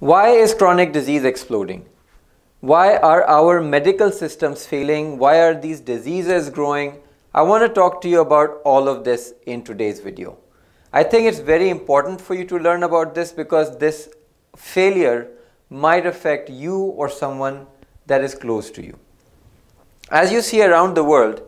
Why is chronic disease exploding? Why are our medical systems failing? Why are these diseases growing? I want to talk to you about all of this in today's video. I think it's very important for you to learn about this because this failure might affect you or someone that is close to you. As you see around the world,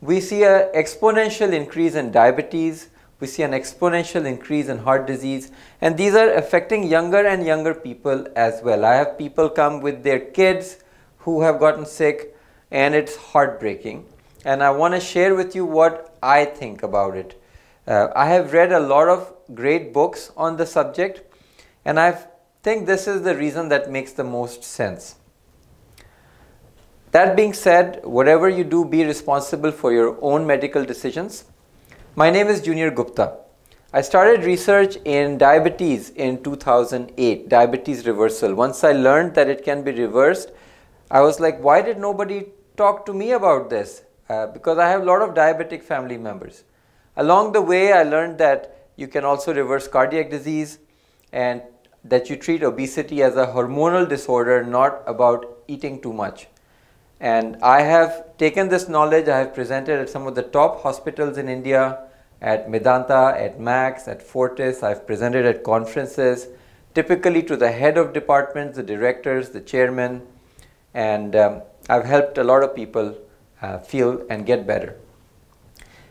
we see an exponential increase in diabetes, we see an exponential increase in heart disease and these are affecting younger and younger people as well. I have people come with their kids who have gotten sick and it's heartbreaking and I want to share with you what I think about it. Uh, I have read a lot of great books on the subject and I think this is the reason that makes the most sense. That being said, whatever you do, be responsible for your own medical decisions. My name is Junior Gupta. I started research in diabetes in 2008, diabetes reversal. Once I learned that it can be reversed, I was like, why did nobody talk to me about this? Uh, because I have a lot of diabetic family members. Along the way, I learned that you can also reverse cardiac disease and that you treat obesity as a hormonal disorder, not about eating too much. And I have taken this knowledge, I have presented at some of the top hospitals in India, at Medanta, at Max, at Fortis. I've presented at conferences, typically to the head of departments, the directors, the chairman, and um, I've helped a lot of people uh, feel and get better.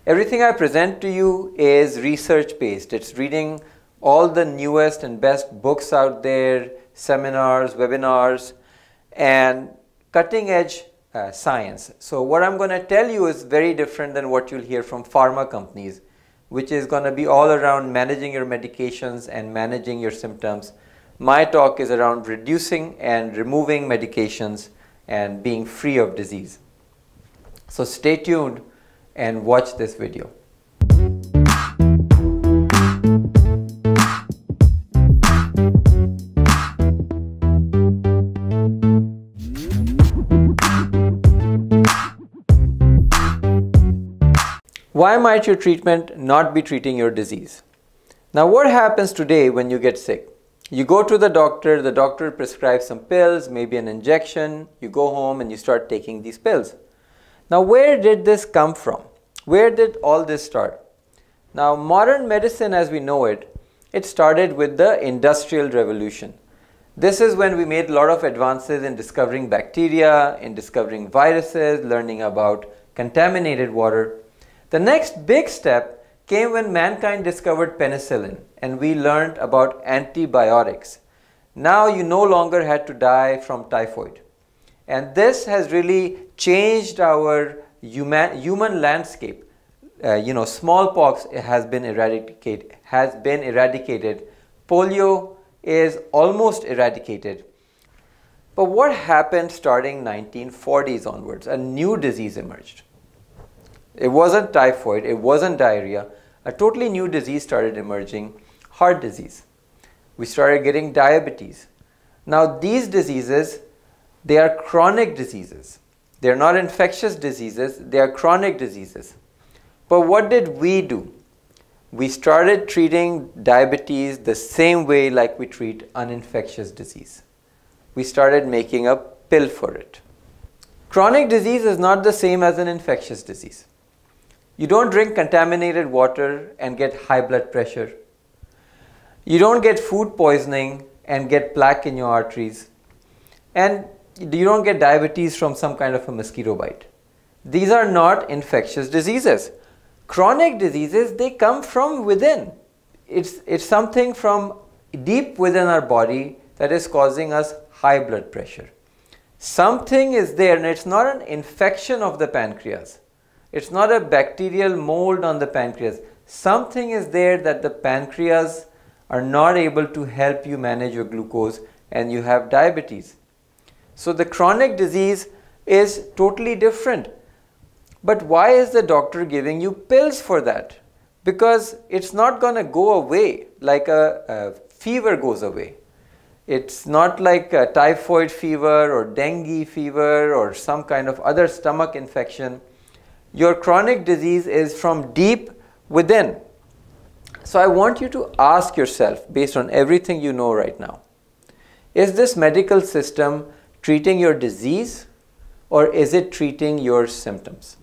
Everything I present to you is research based. It's reading all the newest and best books out there, seminars, webinars, and cutting edge uh, science. So what I'm going to tell you is very different than what you'll hear from pharma companies which is going to be all around managing your medications and managing your symptoms. My talk is around reducing and removing medications and being free of disease. So stay tuned and watch this video. Why might your treatment not be treating your disease? Now, what happens today when you get sick? You go to the doctor, the doctor prescribes some pills, maybe an injection, you go home and you start taking these pills. Now, where did this come from? Where did all this start? Now, modern medicine as we know it, it started with the Industrial Revolution. This is when we made a lot of advances in discovering bacteria, in discovering viruses, learning about contaminated water. The next big step came when mankind discovered penicillin and we learned about antibiotics. Now you no longer had to die from typhoid. And this has really changed our human, human landscape. Uh, you know, smallpox has been eradicated, has been eradicated. Polio is almost eradicated. But what happened starting 1940s onwards? A new disease emerged. It wasn't typhoid, it wasn't diarrhea. A totally new disease started emerging, heart disease. We started getting diabetes. Now these diseases, they are chronic diseases. They're not infectious diseases, they are chronic diseases. But what did we do? We started treating diabetes the same way like we treat uninfectious disease. We started making a pill for it. Chronic disease is not the same as an infectious disease. You don't drink contaminated water and get high blood pressure. You don't get food poisoning and get plaque in your arteries. And you don't get diabetes from some kind of a mosquito bite. These are not infectious diseases. Chronic diseases, they come from within. It's, it's something from deep within our body that is causing us high blood pressure. Something is there and it's not an infection of the pancreas. It's not a bacterial mold on the pancreas. Something is there that the pancreas are not able to help you manage your glucose and you have diabetes. So the chronic disease is totally different. But why is the doctor giving you pills for that? Because it's not going to go away like a, a, fever goes away. It's not like typhoid fever or dengue fever or some kind of other stomach infection your chronic disease is from deep within. So I want you to ask yourself, based on everything you know right now, Is this medical system treating your disease or is it treating your symptoms?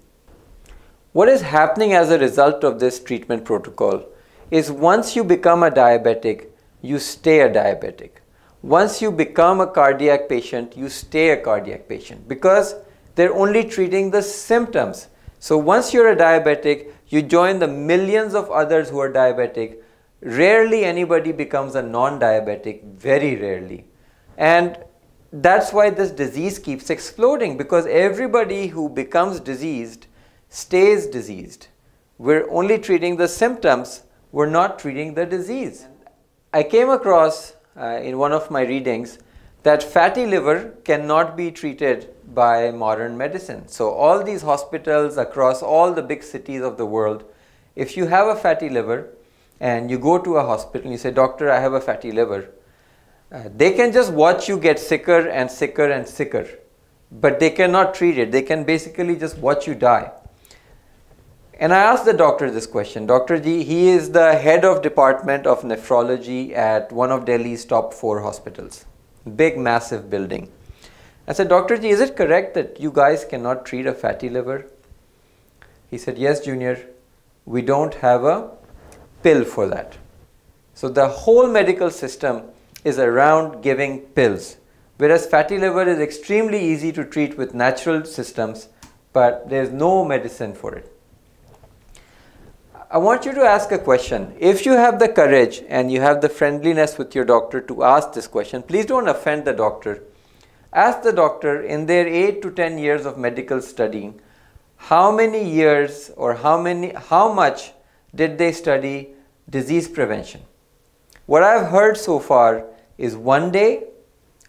What is happening as a result of this treatment protocol is once you become a diabetic, you stay a diabetic. Once you become a cardiac patient, you stay a cardiac patient because they're only treating the symptoms. So once you're a diabetic, you join the millions of others who are diabetic. Rarely anybody becomes a non diabetic, very rarely. And that's why this disease keeps exploding because everybody who becomes diseased stays diseased. We're only treating the symptoms, we're not treating the disease. I came across uh, in one of my readings that fatty liver cannot be treated by modern medicine. So, all these hospitals across all the big cities of the world, if you have a fatty liver and you go to a hospital and you say, Doctor, I have a fatty liver, uh, they can just watch you get sicker and sicker and sicker, but they cannot treat it. They can basically just watch you die. And I asked the doctor this question. Dr. G, he is the head of department of nephrology at one of Delhi's top four hospitals. Big, massive building. I said, Dr. G, is it correct that you guys cannot treat a fatty liver? He said, Yes, Junior, we don't have a pill for that. So the whole medical system is around giving pills, whereas fatty liver is extremely easy to treat with natural systems, but there's no medicine for it. I want you to ask a question. If you have the courage and you have the friendliness with your doctor to ask this question, please don't offend the doctor. Ask the doctor in their 8 to 10 years of medical studying, how many years or how many how much did they study disease prevention? What I've heard so far is one day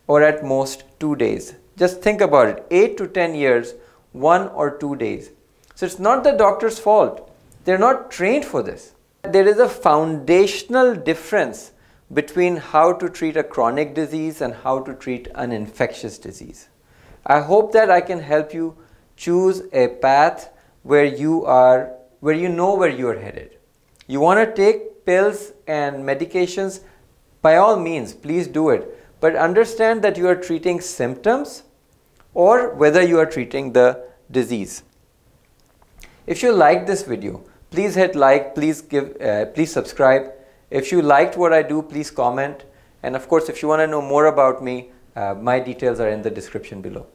or at most two days. Just think about it 8 to 10 years, one or two days. So it's not the doctor's fault. They're not trained for this. There is a foundational difference between how to treat a chronic disease and how to treat an infectious disease. I hope that I can help you choose a path where you are where you know where you are headed. You want to take pills and medications by all means please do it but understand that you are treating symptoms or whether you are treating the disease. If you like this video please hit like please give uh, please subscribe. If you liked what i do please comment. And of course if you want to know more about me uh, my details are in the description below